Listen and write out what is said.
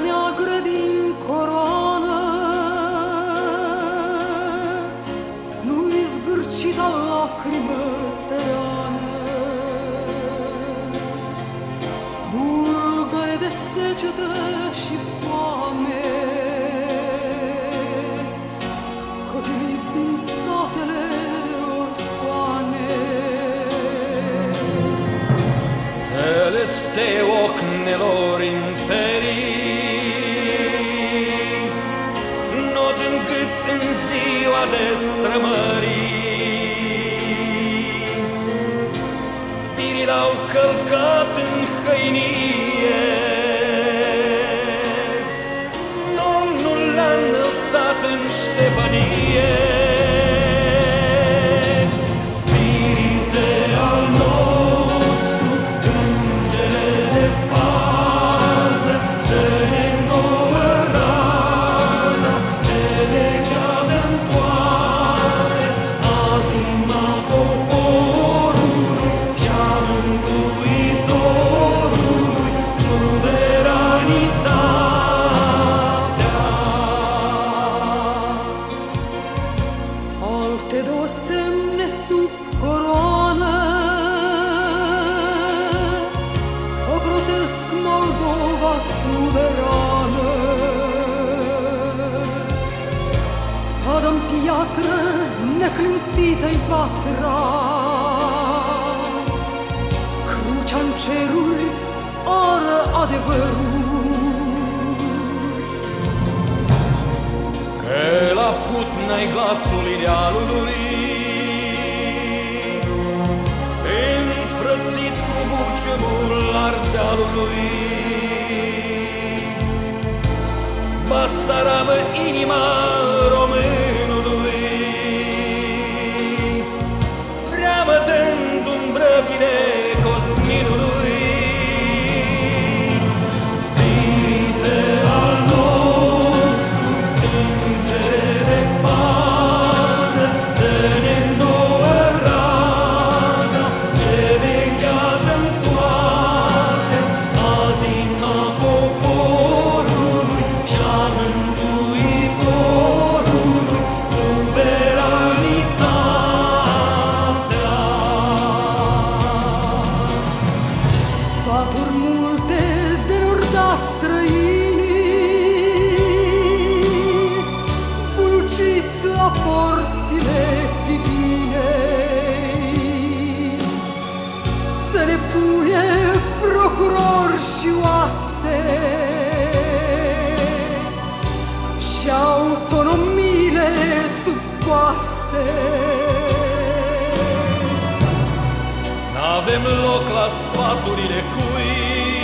Oare pierd la neagră din coroană? Nu-i zgârcita lacrimă țărană? Bulgare de secetă și foame Cotilit din satele orfane Celeste ocnelor imperii, ziua de strămării. Spirii l-au călcat în hăinie, suveranitatea. Alte două semne sub coroană. Ocrotesc Moldova suverană. Spada-n piatră, neclintită-i patra. Crucea-n ceruri, ară adevărul putna-i glasul idealului, Înfrățit cu buciumul ardealului. Basarabă inima procuror și oaste, Și autonomiile sub coaste. N-avem loc la sfaturile cui